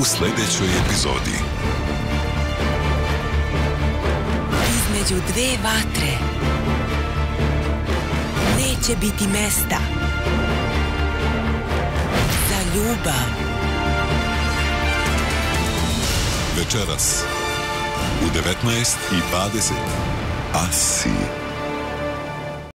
u sledećoj epizodi. Između dve vatre neće biti mesta za ljubav. Večeras u 19 i 20 Asi.